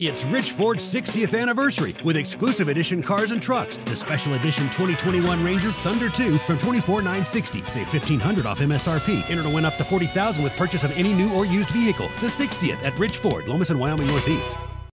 It's Rich Ford's 60th anniversary with exclusive edition cars and trucks. The special edition 2021 Ranger Thunder 2 from 24960 Save 1500 off MSRP. Enter to win up to 40000 with purchase of any new or used vehicle. The 60th at Rich Ford, Lomas and Wyoming Northeast.